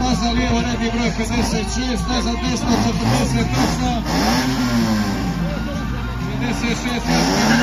staza lijevo redni broj 56, nazad desno 48, 56,